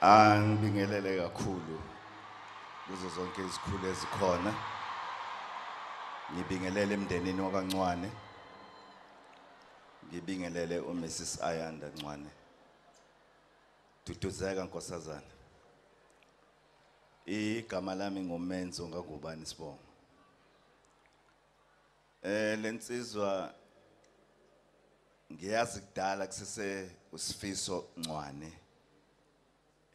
Angibingelele kakhulu kuzo zonke izikhulu ezikhona. Ngibingelele emndenini wakaNcwane. Ngibingelele uMrs Ayanda Ncwane. Duduzeka nkosazana. Igama lami ngumenzo ngakubani sibongo. Eh lensizwa ngiyazi kudala kusese usifiso Ncwane.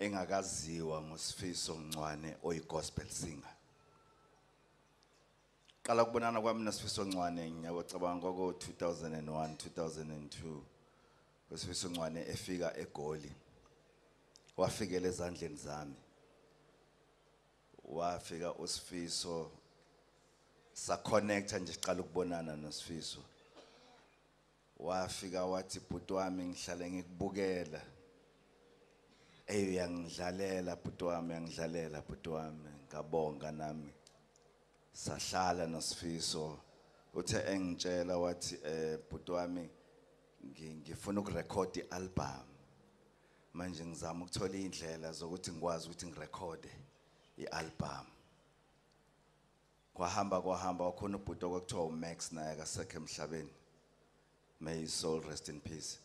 Engakaziwa ngosifiso Ncwane oyigospel singer. Qala kubonana kwami nosifiso Ncwane ngiyacabanga kwako 2001 2002 usifiso Ncwane efika eGoli. Wafikela ezandleni zami. Wafika usifiso sa connecta nje siqala ukubonana nosifiso. Wafika wathi bhuti wami ngihlale ngikubukela. Ey uyangidlalela bhuti wami uyangidlalela bhuti wami. Ngabonga nami. Sahlala nosifiso. Uthe engitshela wathi eh bhuti wami ngi- ngifuna ukurecord ialbum. Manje ngizama ukuthola indlela zokuthi ngikwazi ukuthi ngirekhode ialbum. Kwahamba kwahamba wakhona ubhuti okwakuthiwa uMax naye akasekho emhlabeni. May his soul rest in peace.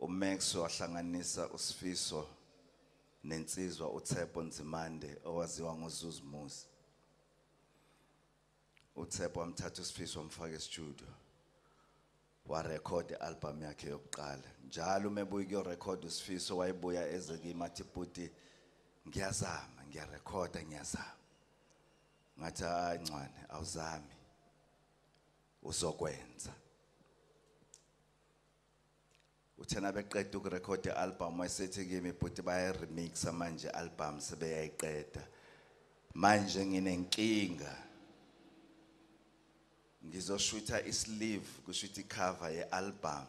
uMax wahlanganisa usifiso nensizwa uThebo Nzimande owaziwa ngoZuzu Musi uThebo wamthatha usifiso wamfaka e-studio warekhode album yakhe yokuqala. Njalo umebuya kuyorekhod usifiso wayebuya eze kimi athi bhuti ngiyazama ngiyarekhoda ngiyazama. Ngathi hayi ncwane awuzami. Uzokwenza. Uthena beqeda ukurekhoda i-album wayesethi kimi bhuti bayayiremixa manje i-album sebeyayiqeda. Manje nginenkinga. Ngizoshutha isleeve kushuthi icover ye-album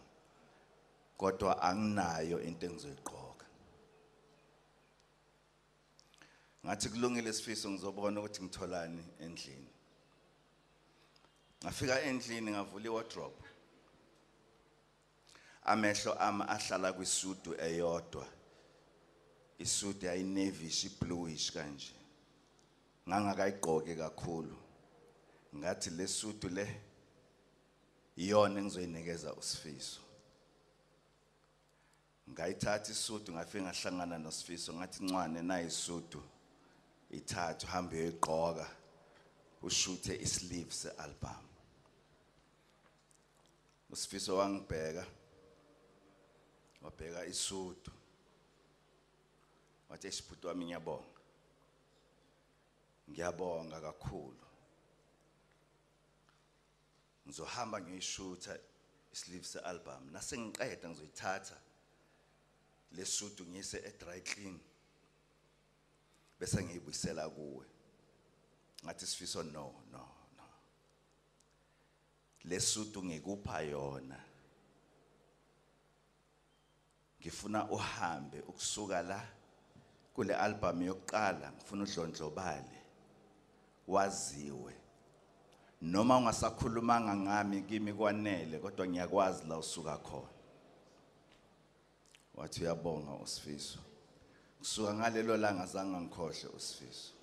kodwa anginayo into engizoyiqoka. Ngathi kulungile sifiso ngizobona ukuthi ngitholani endlini. Ngafika endlini ngavula iwardrobe amehlo ami ahlala kwisudu eyodwa. Isudu yayinevish bluish kanje. Ngangakayiqoki kakhulu. Ngathi lesudu le iyona engizoyinikeza usifiso. Ngayithatha isudu ngafika ngahlangana nosifiso ngathi ncwane nayi isudu ithathu hambe uyoyiqoka ushuthe isleeve se-album usifiso wangibheka wabheka isudu wathi esibhuti wami ngiyabonga. Ngiyabonga kakhulu. Ngizohamba ngiyoyishutha isleeve se-album. Nase ngiqeda ngizoyithatha lesudu ngiyise e-dry clean bese ngiyibuyisela kuwe. Ngathi sifiso no no no. Lesudu ngikupha yona. Ngifuna uhambe ukusuka la kule album yokuqala ngifuna udlondlobale. Waziwe. Noma ungasakhulumanga ngami kimi kwanele kodwa ngiyakwazi la usuka khona. Wathi uyabonga usifiso. Kusuka ngalelo langa zange ngikhohle usifiso.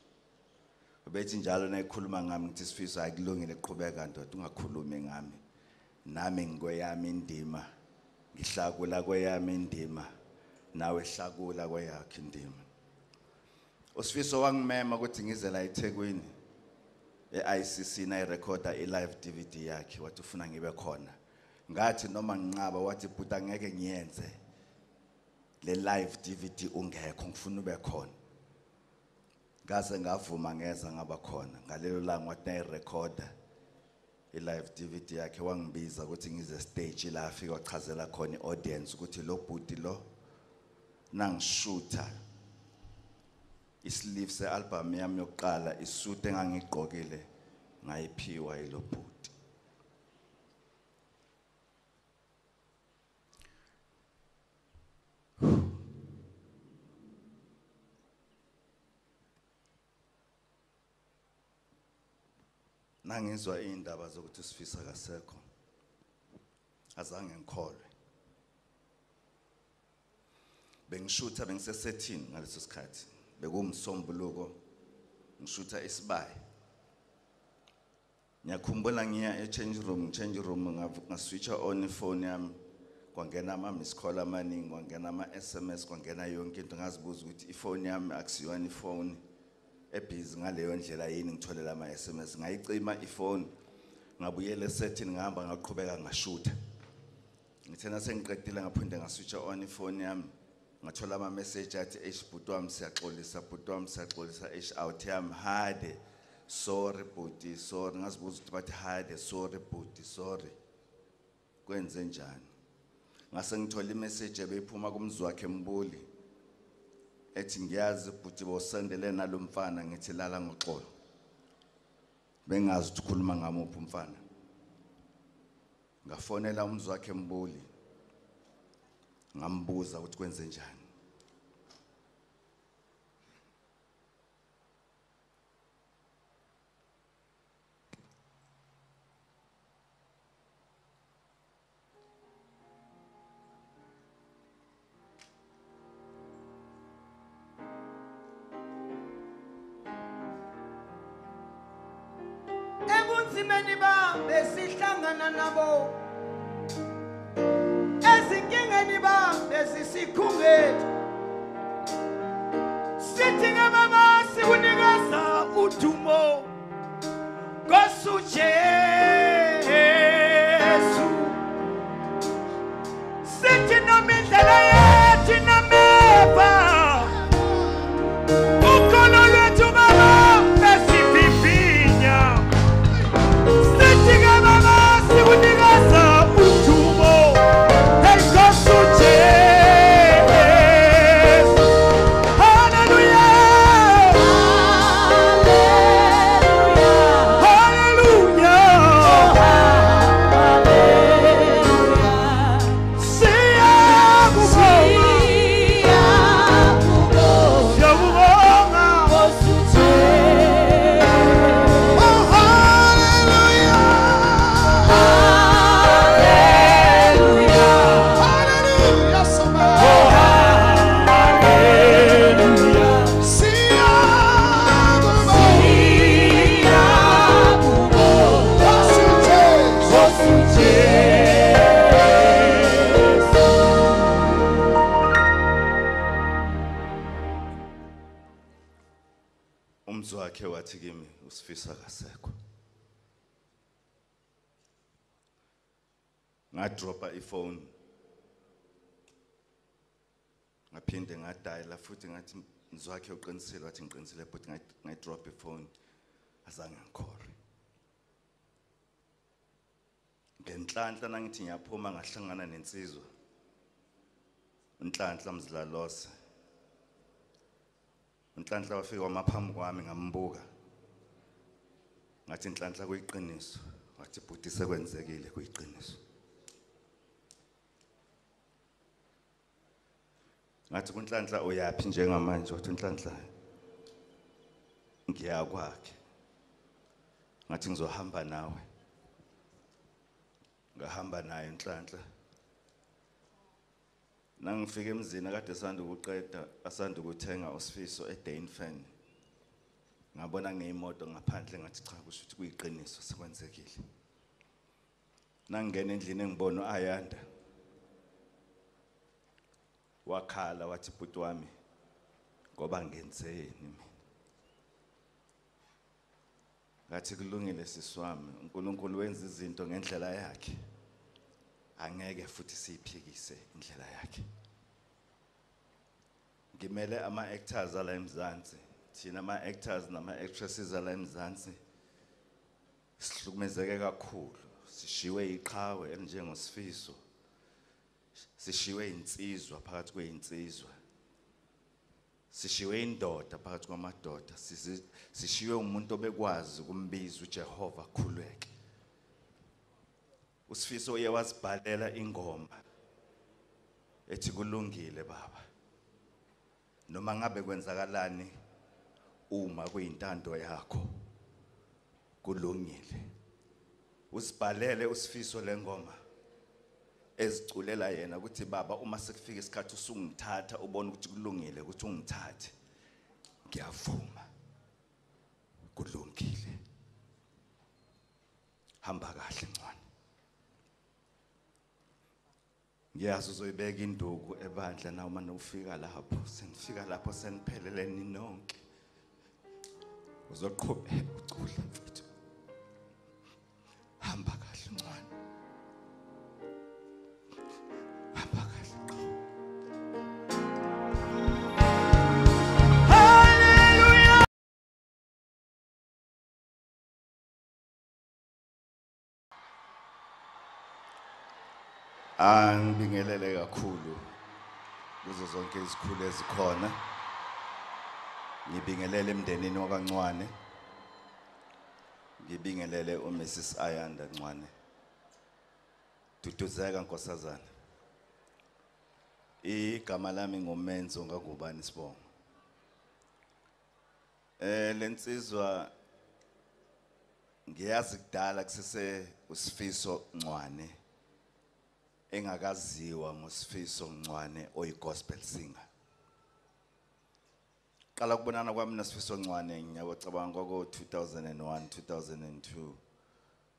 Ubethi njalo nayikhuluma ngami ngithi sifiso ayikulungile qhubeka ndoda ungakhulumi ngami. Nami ngikweyami indima. Ngihlakula kweyami indima nawe hlakula kweyakhe indima. Usifiso wangimema ukuthi ngize la eThekwini e-ICC nayirekhoda i-live DVD yakhe wathi ufuna ngibe khona. Ngathi noma nginqaba wathi bhuti angeke ngiyenze le live DVD ungekho ngifuna ube khona. Ngase ngavuma ngeza ngaba khona. Ngalelo langa wathi nayirekhoda i-live DVD yakhe wangibiza ukuthi ngize stage la afika wachazela khona i-audience ukuthi lo bhuti lo nangishutha isleeve se-album yami yokuqala isuit engangigqokile ngayiphiwa yilo bhuti. Nangizwa iy'ndaba zokuthi sifisa kasekho azange ngikholwe. Bengishutha bengisesethini ngaleso sikhathi bekuwumsombuluko ngishutha isibaye ngiyakhumbula ngiya e-change room change room ngaswitcha on ifone yami kwangena ama-miss call amaningi kwangena ama-s m s kwangena yonke into ngazibuza ukuthi ifoni yami akusiyona ifoni ebhizi ngaleyo ndlela yini ngitholela ama-sms ngayicima ifoni ngabuyela esethini ngahamba ngaqhubeka ngashutha. Ngithena sengiqedile ngaphinde ngaswitcha on ifoni yami ngathola ama-message athi eish bhuti wami siyaxolisa bhuti wami siyaxolisa. Eish out yami hade sorry bhuti sorry. Ngazibuza ukuthi bathi hade sorry bhuti sorry. Kwenze njani? Ngase ngithola imessage ebeyiphuma kumzi wakhe mbuli ethi ngiyazi bhuti bosendele nalo mfana ngithi lala ngoxolo. Bengazi ukuthi ukhuluma ngamuphi umfana. Ngafonela umzi wakhe mbuli. Ngambuza ukuthi kwenze njani ebunzimeni bam nabo umzi wakhe wathi kimi usifisa kasekho. Ngadropa ifoni ngaphinde ngadayela futhi ngathi umzi wakhe uqinisile wathi ngiqinisile but ngayidropa ifoni azange ngikhore. Ngenhlanhla nangithi ngiyaphuma ngahlangana nensizwa unhlanhla mzilalose unhlanhla wafika wamaphambi kwami ngambuka. Ngathi inhlanhla kuyiqiniso wathi bhuti sekwenzekile kuyiqiniso. Ngathi kunhlanhla uyaphi njengamanje? Wathi unhlanhla ngiya kwakhe ngathi ngizohamba nawe. Ngahamba naye inhlanhla nangifika emzini kade sanda ukuqeda asanda ukuthenga usifiso eDainfan ngabona ngeyimoto ngaphandle ngathi cha kusho ukuthi kuyiqiniso sekwenzekile. Nangingena endlini engibona uAyanda wakhala wathi bhuti wami ngoba ngenzeni mina? Ngathi kulungile siswami. uNkulunkulu wenza izinto ngendlela yakhe. Angeke futhi siyiphikise indlela yakhe. Ngimele ama-actors ala emzansi thina ama-actors nama-actresses ala emzansi sihlukumezeke kakhulu. Sishiwe iqhawe elinjengosifiso. Sishiwe insizwa phakathi kweyinsizwa sishiwe indoda phakathi kwamadoda. Sishiwe umuntu obekwazi ukumbiza uJehova khuleke usifiso uye wasibhalela ingoma ethi kulungile baba. Noma ngabe kwenzakalani uma kuyintando yakho kulungile. Usibhalele usifiso lengoma eziculela yena ukuthi baba uma sekufika isikhathi usungithatha ubone ukuthi kulungile ukuthi ungithathe. Ngiyavuma. Kulungile. Hamba kahle ncwane ngiyazi uzoyibeka induku ebandla na uma ufika lapho. Senifika lapho seniphelele ninonke uzoqhubeka ucula mfethu. Angibingelele kakhulu kuzo zonke izikhulu ezikhona. Ngibingelele emndenini wakancwane ngibingelele uMrs Ayanda Ncwane. Duduzeka nkosazana. Igama lami ngumenzo ngakubani sibongo. Eh lensizwa ngiyazi kudala kusese usifiso Ncwane. Engakaziwa ngosifiso Ncwane oyigospel singer. Qala kubonana kwami nosifiso Ncwane ngiyacabanga kwako 2001 2002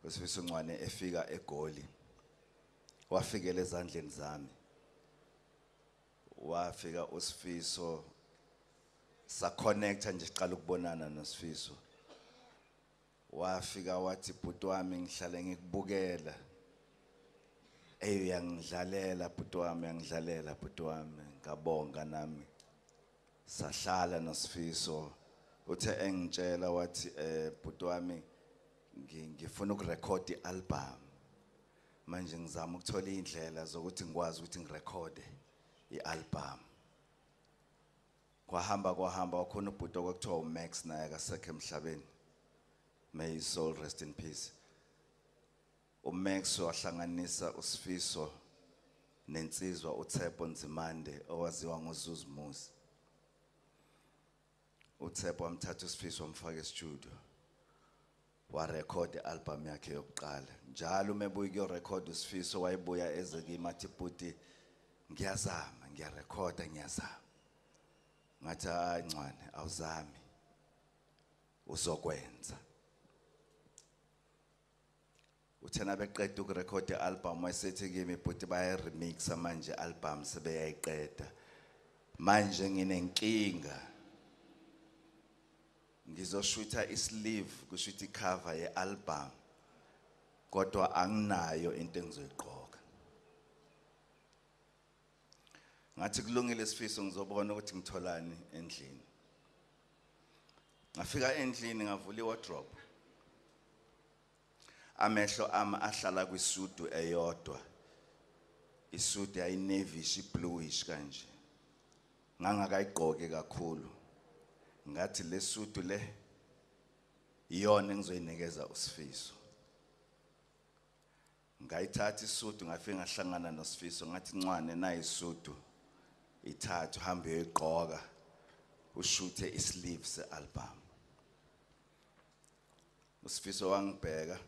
usifiso Ncwane efika eGoli wafikela ezandleni zami. Wafika usifiso sa connecta nje siqala ukubonana nosifiso. Wafika wathi bhuti wami ngihlale ngikubukela. Ey uyangidlalela bhuti wami uyangidlalela bhuti wami. Ngabonga nami. Sahlala nosifiso. Uthe engitshela wathi eh bhuti wami ngi- ngifuna ukurecord ialbum manje ngizama ukuthola indlela zokuthi ngikwazi ukuthi ngirekhode ialbum kwahamba kwahamba wakhona ubhuti okwakuthiwa uMax naye akasekho emhlabeni. May his soul rest in peace. uMax wahlanganisa usifiso nensizwa uThebo Nzimande owaziwa ngoZuzu Musi. uThebo wamthatha usifiso wamfaka e-studio warecord i-album yakhe yokuqala. Njalo mebuya kuyorecord usifiso wayebuya eze kimi athi bhuti ngiyazama ngiyarekhoda ngiyazama. Ngathi hayi ncwane awuzami. Uzokwenza. Uthena beqeda ukurekhoda i-album wayesethi kimi bhuti bayayiremixa manje i-album sebeyayiqeda. Manje nginenkinga. Ngizoshutha isleeve kushuthi icover ye-album kodwa anginayo into engizoyiqoka. Ngathi kulungile isifiso ngizobona ukuthi ngitholani endlini. Ngafika endlini ngavula iwardrobe. Amehlo ami ahlala kwisudu eyodwa. Isudu yayinevish ibluish kanje. Ngangakayigqoki kakhulu. Ngathi lesudu le iyona engizoyinikeza usifiso. Ngayithatha isudu ngafika ngahlangana nosifiso ngathi ncwane nayi isudu ithathu hambe uyoyiqoka ushuthe isleeve se-album usifiso wangibheka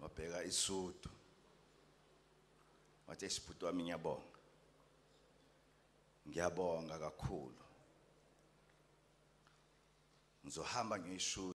wabheka isudu wathi esibhuti wami ngiyabonga. Ngiyabonga kakhulu. Ngizohamba ngiyishuta